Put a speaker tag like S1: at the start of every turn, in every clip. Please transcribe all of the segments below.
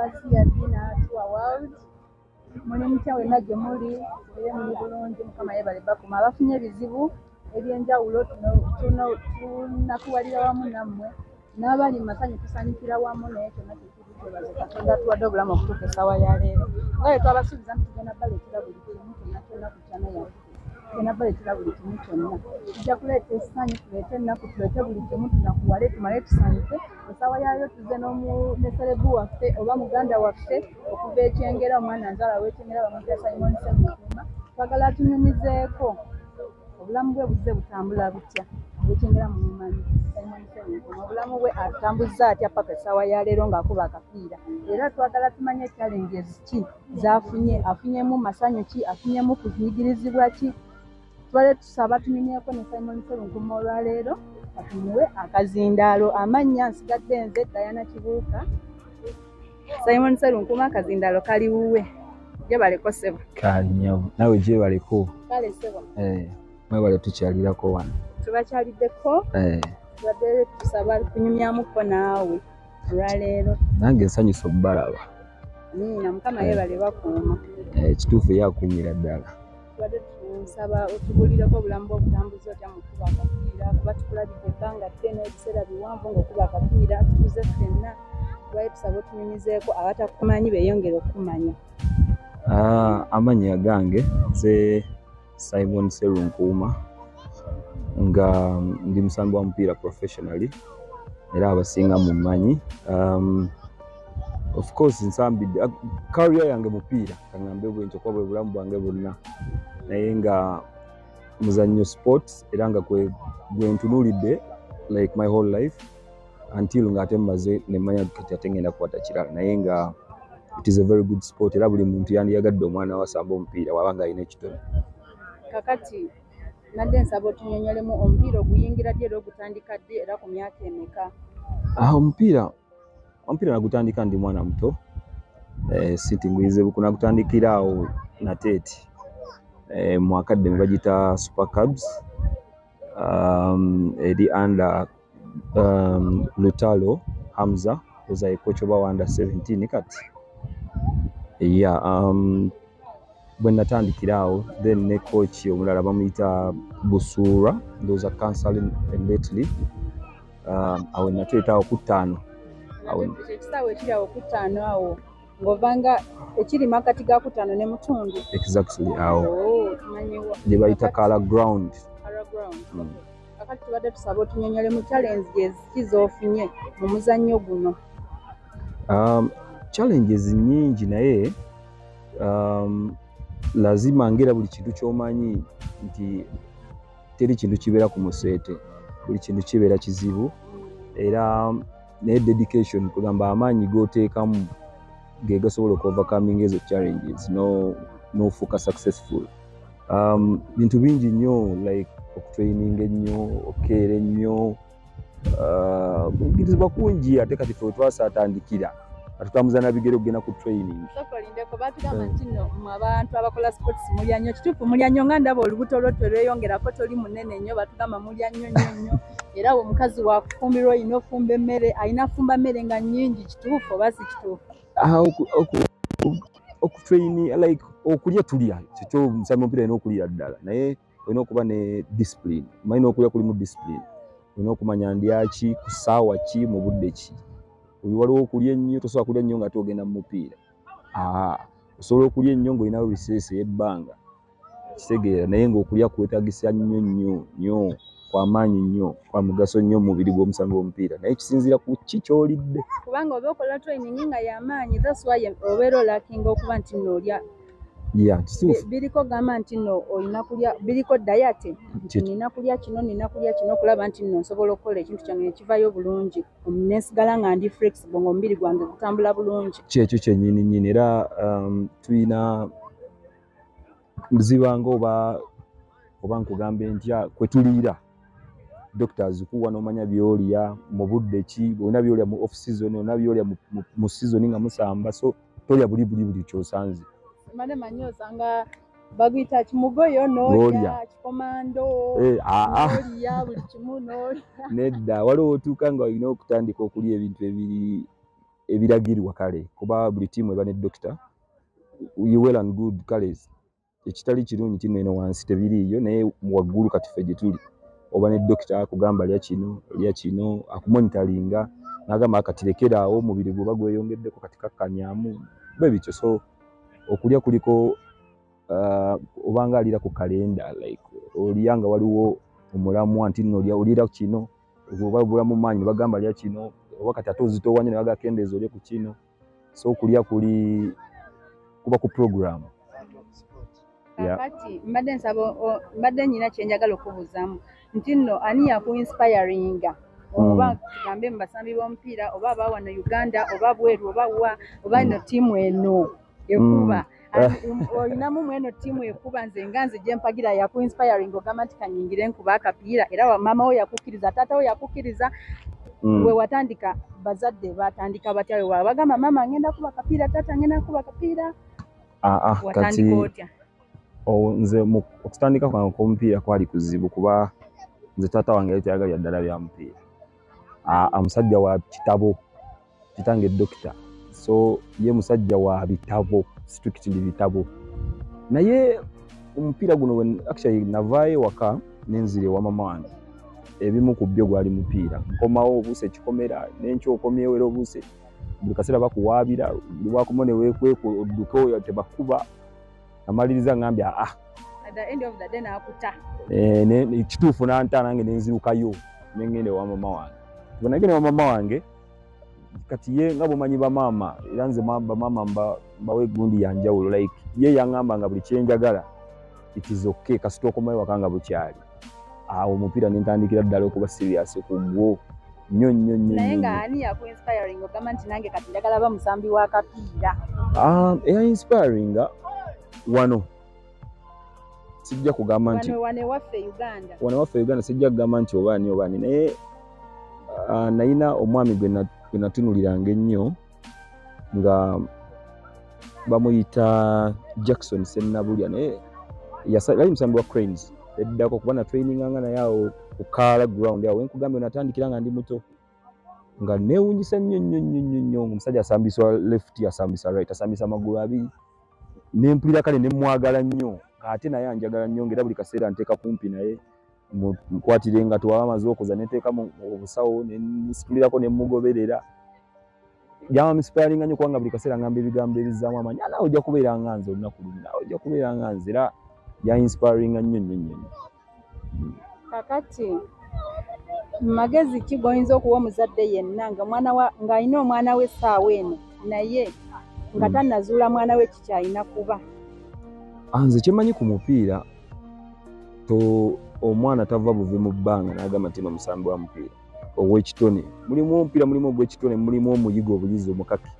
S1: abasiya dina tuwa world muli mutya wenna gye muli era muli bulungi mukama yebale bakuma. Abafunye ebizibu ebyenjawulo tunakuwalira wamu nammwe n'abali mu masanyu tusanyukira wamu naye kyonna kyekiru kyebaze katonda tuwadde obulamu okutuuka essaawa ya leero. Nga bwe twabasuubiza nti tugenda baleetera buli kimu kyonna kyonna ku kyana yaffe tugenda baleetera buli kimu kyonna. Tujja kuleeta essanyu tuleete ennaku tuleete buli kimu tunakuwale tumale tusanyuke. Essaawa yayo tuze ne serebu waffe oba muganda waffe okuva ekyengera omwana nzala w'ekyengera bamuyita simon semukuuma twagala tunyumizeeko obulamu bwe buzze butambula butya. Bwekyengera mumumanyi obulamu bwe atambuza atya paka essaawa ya leero ng'akuba akapiira. Era twagala tumanye challenges ki? Z'afunye afunyemu masanyu ki? Afunyemu kunyigirizibwa ki twale tusaba tunyumyeko ne simon serunkuma olwaleero atumuwe akazindaalo. Amannya nsigadde nze dayana kibuuka. Simon serunkuma akazindaalo kali wuwe. Jebaleko sebo.
S2: Kanyavu nawe gyebaleko
S1: kale sebo.
S2: Mwebale tukyalirako wano.
S1: Tubakyaliddeko?
S2: Eh,
S1: tubadde tusaba kunyumyamuko naawe. Olwaleero.
S2: Nange nsanyusa okubalaba
S1: niina mukama
S2: Eh.
S1: yebale bakuuma.
S2: Eh, ekituufu yakuumira ddala.
S1: Tubadde tunsaba otubulireko obulamu bw'obutambuzi otya mu kuba akapiira kuba tukulabidde ebbanga ddene ebiseera biwanvu ng'okuba akapiira tukuze ffenna tubadde tusaba otunyumizeeko abatakumanyi beeyongere okumanya.
S2: Ah, amannya gange nze simon serunkuuma nga ndi musambi wa mupiira professionally era abasinga mumanyi um, of course nsambidde career yange mupiira kaŋambe bwenkyo kuba bwe bulamu bwange bwonna. Naye nga muzannyo sports era nga gwe gwentunuulidde like my whole life until ng'ate mmaze nemanya kati ate ngenda kukwata kirala. Naye nga it is a very good sport era buli muntu yandiyagadde omwana we asamba omupiira waba nga alina ekitono.
S1: Kakati nadde nsaba otunyonyolemu omupiira oguyingira ddi era ogutandika ddi era ku myaka emeka?
S2: Ah, omupiira omupiira nagutandika ndi mwana muto buku au awo nateeti eh, mwakadde bagita super cubs um, eri under um, lutalo hamza oza coach oba under 17 kati. Yeah, um, bwe natandikira awo then ne coach omulala bamuyita busura ndowooza counseling lately awo nateetaawo ku Awo-
S1: ekisaawe ekiri awo ku ttaano awo ng'ovanga ekiri makkati ga ku ttaano ne mutundu.
S2: Exactly awo. Gye bayita kala ground. Mm.
S1: kakati tubadde tusaba otunyonyole mu challenges ki z'ofunye mu muzannyo guno.
S2: Um, challenges nyingi naye um, lazima ngera buli kintu kyomanyi nti teri kintu kibeera ku museete buli kintu kibeera kizibu. Era naye dedication kugamba amaanyi g'oteekamu ge gasobola okuovercoming ezo challenges no- n'ofuuka successful. Um, bintu bingi nnyo like okutraininga ennyo okukeera ennyo uh, kuyigirizibwa kungi ate kati fe twasatandikira atutambuza na bigere okugenda ku training.
S1: Sokolindeko batugamba nti nno mwe abantu abakola sports mulya nnyo kituufu mulya nnyo nga ndaba olubuto lwo telweyongerako toli munene nnyo batugamba mulya nnyo nnyo nnyo era omukazi wakufumbirwa olina ofumba emmere alina afumba mmere nga nnyingi kituufu oba si kituufu?
S2: Oku- oku- oku- okutraini like okulya tulya kyekyo omusambi omupiira alina okulya ddala naye olina okuba ne discipline omanyi n'okulya kulimu discipline olina okumanya ndyaki ku ssaawa ki mu budde ki? Oyo waliwo okulya ennyo tosobola kulya nnyo nga togenda mu mupiira. Aa osobola okulya ennyo ng'olinawo biseesa ey'ebbanga kitegeera naye ng'okulya kwetagisa nnyo nnyo nnyo kwamaanyi nnyo kwa mugaso nnyo mu mubiri gw'omusambi w'omupiira. Naye kisinziira ku ki ky'olidde?
S1: Kubanga oba okola training nga yamaanyi thats why obeera olakinga okuba nti nno olya.
S2: Ya kituufu.
S1: Biriko gamba nti nno olina kulya biriko dayate nina kulya kino nina kulya kino okulaba nti nno nsobola okukola ekintu kyange nekivaayo bulungi. Nesigala nga ndi flexible ngaomubiri gwange gutambula bulungi.
S2: Kyekyo kyennyini nnyini era um, tulina zibanga oba oba nkugambe ntya kwe tuliira doctors kuwa n'omanya byolya mu budde ki olina byolya mu off season olina byolya mu, season nga musamba so tolya buli buli buli kyosanze
S1: mane manyi osanga baguyita kimugoyo
S2: N'olya.
S1: nolya kikomando
S2: Eh, aa.
S1: nolya buli kimu nolya
S2: nedda waliwo otuuka nga olina okutandika okulya ebintu ebiri ebiragirwa kale kuba buli tiimu eba ne dokita you well and good kale ekitali kirungi kino eno wansi tebiriiyo naye waggulu kati ffe gye tuli oba ne dokita akugamba lya kino lya kino akumonitalinga n'agamba kati lekeraawo omubiri gwe oba gweyongeddeko kati kakkanyaamu bwe bityo so okulya kuliko uh, obanga alira ku kalenda like olya nga waliwo omulamwa nti nno olira kino oba bulamu maanyi bagamba lya kino oba kati ate ozitoowanye ne bagakendeeza olye ku kino so okulya kuli kuba ku program Yeah.
S1: Kakati mbadde nsaba mbadde nyina kyenjagala okubuuzamu nti nno ani yakuinspiringa oba tugambe mu basambi b'omupiira oba aba wano uganda oba bweru oba wa oba ino ttiimu eno ekuba. Ani- olinamu mweno ttiimu ekuba nze nga nze gye mpagira yakuinspiring ogamba nti kanyingire nkuba akapiira era wa maama wo yakukkiriza taata wo yakukkiriza. We watandika bazadde batandika batya we waba bagamba maama ngenda kuba kapiira taata ngenda kuba kapiira
S2: Ah, ah,
S1: watandika otya
S2: nze okutandika kwange kw'omupiira kwali kuzibu kuba nze taata wange yali tayagalira ddala bya mupiira. Musajja wa kitabo kitange dokita. So ye musajja wa bitabo strictly bitabo. Naye omupiira guno actually navaayo waka nenzira ewa mama wange. Ebimu ku byo gwali mupiira. Nkomawo obuuse ekikomera nenkyo okomyewo era obuuse. Buli kaseera bakuwaabira buli bwakomo neweekweku odduke oyo tebakuba amaliriza ngambye aa
S1: day naakuta
S2: Eh, kituufu nanta nange nenzirukayo nengenda ewa mama wange. Bwe nagenda ewa mama wange kati ye nga bwemanyi bamaama era nze ma- bamaama mba- mbawa egundi yanjawulo like ye yaŋŋamba nga buli kyenjagala it is okay kasita okomayo waka nga bukyali awo omupiira nentandikira ddala okuba serious ku gwo nnyo nnyo nnyo
S1: naye
S2: nnyo
S1: nga
S2: nnyo.
S1: ani yakuinspiring ogamba nti nange kati njagala ba musambi wa kapiira.
S2: Ah, eya inspiringa wano. Sijja kugamba nti
S1: wano ewaffe uganda.
S2: Sijja kugamba nti obaani obaani. Naye ah, nayina omwami gwe na- gwe natunuliranga ennyo nga bamuyita jackson sennabulya. Naye yali musambi wa cranes. Eddako kuba natraininganga naye awo ku kaala ground awo. Wenkugambye natandikira nga ndi muto. Nga neewunyisa nnyo nnyo nnyo nnyo nnyo omusajja asambisa left asambisa right asambisa amagulu abiri nempulira kale nemwagala nnyo ate naye anjagala nnyo ngaera buli kaseera nteeka kumpi naye mukwatire nga twaba amaze okuza neteeka obusawo nemusitulirako nemugoberera jama misipayalinga nnyo kubanga buli kaseera ngamba ebigambo ebizaamu amanyi naawe ojja kubeera nga nze olunaku lumu naawe ojja kubeera nga nze era yainsipayalinga nnyo nnyo nnyo nnyo.
S1: kakati magezi ki goyinza okuwa omuzadde yenna nga mwana wa ng'alina omwana we essaawa eno naye nga
S2: Mm.
S1: tannazuula mwana we kikyalina kuba?
S2: Ah, nze kyemanyi ku mupiira to omwana tava buve mu bbanga n'agamba nti no musambi wa mupiira. Ow'ekitone mulimu omupiira mulimu ogw'ekitone mulimu omuyigo obuyizi omukaki.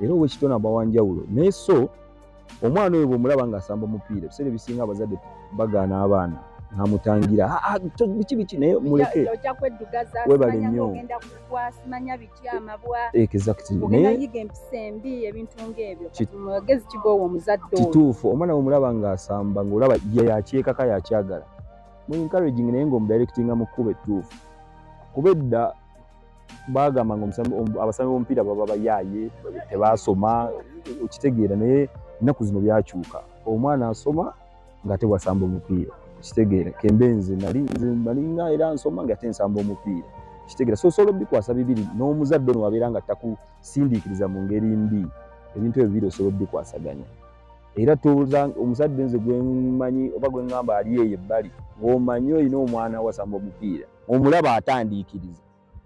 S2: Era ow'ekitone aba wanjawulo naye so omwana oyo bw'omulaba ng'asamba omupiira ebiseera ebisinga abazadde bagaana abaana n'amutangira "Ah, ah, biki biki naye muleke. Webale nnyo.
S1: oyo
S2: kituufu. Omwana bw'omulaba ng'asamba ng'olaba ye yakyekaka yakyagala. Mu encouraging naye ng'omudirectinga mu kkuba ettuufu. Kuba edda bagamba abasambi b'omupiira baba bayaaye tebaasoma okitegeera naye ennaku zino byakyuka. Omwana asoma ng'ate bwasamba omupiira okitegeera kembe nze nali nze nalinga era nsoma nga ate nsamba omupiira. Kitegeera so osobola obikwasa bibiri n'omuzadde ono wabeera nga takusindiikiriza mu ngeri mbi. Ebintu ebyo bibiri osobola obikwasaganya era omusajja nze gwemanyi oba gweŋŋamba ali eyo ebbali ng'omanyi olina omwana wasamba omupiira omulaba atandiikiriza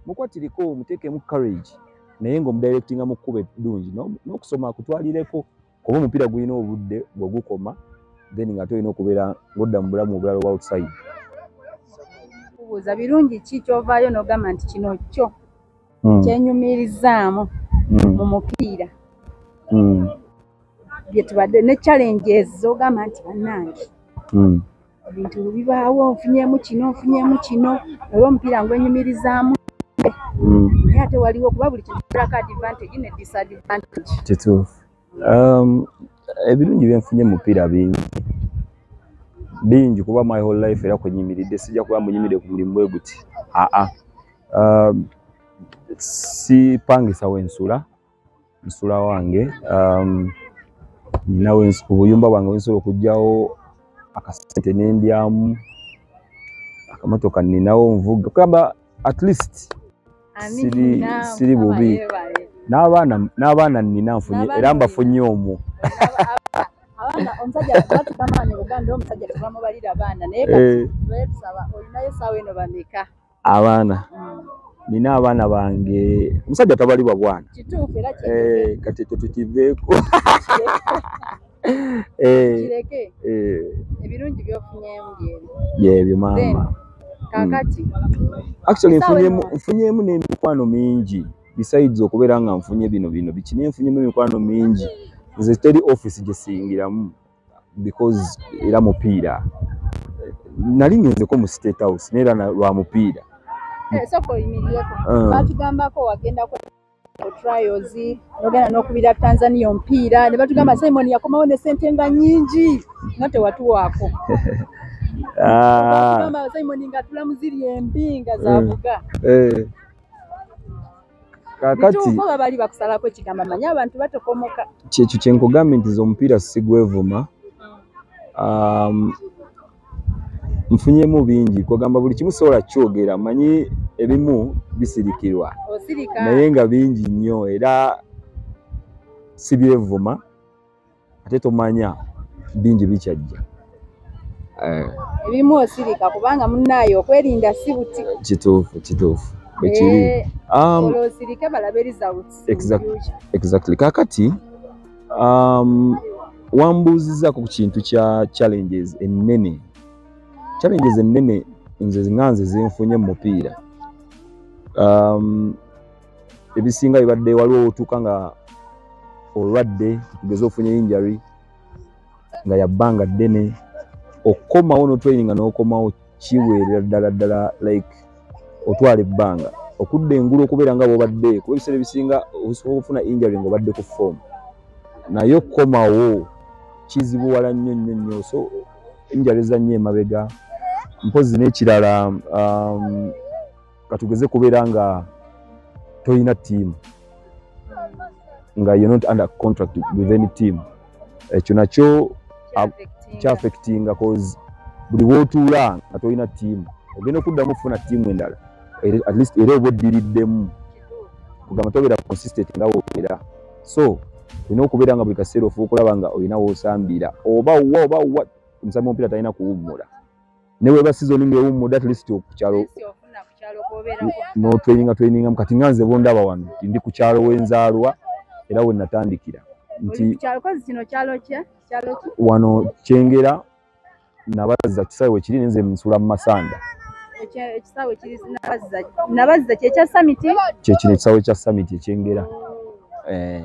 S2: mukwatireko muteekemu courage naye ng'omudirectinga mu kkuba eddungi no- n'okusoma akutwalireko kuba omupiira gulina obudde bwegukoma then ng'ate olina okubeera ng'odda mu bulamu obulala obwa outside.
S1: Kubuuza birungi ki kyovaayo n'ogamba nti kino kyo
S2: Mm,
S1: kyenyumirizaamu
S2: mm,
S1: mu mupiira.
S2: Mm,
S1: bye tubadde ne challenges z'ogamba nti bannange ebintu bibaawo nfunyemu kino nfunyemu kino era omupiira ngwenyumirizaamu naye ate waliwo kuba buli kintu kirako advantage ne disadvantage.
S2: Kituufu. Um, ebirungi byenfunye mu mupiira bingi. Bingi kuba my whole life era kwenyimiridde sijja kuba munyimire ku mulimu bwe guti aa. Um, sipangisa wensula nsula wange um, ninawe ens- ku buyumba bwange wensobola okugjawo akasente nendyamu akamotoka ninawo nvuga kugamba at least siri bubi. N'abaana nina nfunye era mbafunye omwo
S1: omusajja batukamaanyi buganda omusajja tebamubalira baana naye
S2: Eh,
S1: tusaba olinayo essaawa eno bameka?
S2: Abaana
S1: Mm.
S2: nina abaana bange. Omusajja tabalibwa bwana.
S1: Kituufu era
S2: Eh, kati ekyo tukiveeko.
S1: Kireke.
S2: Eh,
S1: ebirungi byofunyemu byebyo
S2: maama.
S1: Kaakati
S2: actually
S1: Essaawa
S2: nfunyemu
S1: eno.
S2: nfunyemu n'emikwano mingi besides okubeera nga nfunye bino bino biki naye nfunyemu emikwano mingi? Nze teri office gye singiramu because era mupiira. Nali ngenzeko mu state house naye era na- lwa mupiira.
S1: Eh, sooka oyimirireko.
S2: Ah.
S1: batugambako wagenda ku trials nogenda n'okubira tanzania omupiira ne batugamba simon yakomawo ne sente nga nyingi nga tewatuwaako.
S2: Ah,
S1: simon nga tulamuziri embi nga zavuga
S2: kaakati
S1: bituufu oba baali bakusalako ekigamba manyi abantu batokomoka.
S2: Kyekyo kyenkugambye nti ze omupiira sigwevuma um, nfunyemu bingi kwagamba buli kimu sobola kyogera manyi ebimu bisirikirwa. Naye nga bingi nnyo era si byevuma ate tomanya bingi bikyajja. Eh,
S1: ebimu osirika kubanga munaayo okwerinda si buti.
S2: Kituufu kituufu
S1: Eh,
S2: um,
S1: future.
S2: exactly. Kakati um, wambuuzizaako ku kintu kya challenges ennene. Challenges ennene nze nga nze zenfunye mu mupiira. Um, ebisinga bibadde waliwo otuuka nga olwadde tugeze ofunye injury nga yabbanga ddene. Okukomawo notraininga n'okomawo kiweerera ddala ddala like otwala ebbanga okudda engulu okubeera nga bwobadde kuba ebiseera ebisinga osobola okufuna injury ng'obadde ku form. Naye okukomawo kizibuwala nnyo nnyo nnyo. So injury zannyo emabega. Mpozi n'ekirala um, katugeze kubeera nga toyina ttiimu nga you're not under contract with any team. Ekyo nakyo kyaffectinga cause buli wootuula nga tolina ttiimu ogenda okuddamu okufuna ttiimu endala at least era oba oddiriddemu kugamba tobeera consistent nga wobeera so olina okubeera nga buli kaseera ofuba okulaba nga olina woosambira oba wa oba wa omusambi omupiira talina kuwummula ne weba sizoni ngaewummudde at least okukyalo
S1: Esi ofuna ku kyalo kw'obeerako.
S2: notraininga trainingamu kati nga nze bondaba wano nti ndi ku kyalo wenzaalwa era we natandikira.
S1: Oli
S2: nti wano kyengera nabazza kisaawe wekiri nenze nsula mu masanda
S1: ekisaawe kiri nabaziza nabaziza kyekya samiti
S2: kyekino ekisaawe kya summit ekyengera eh.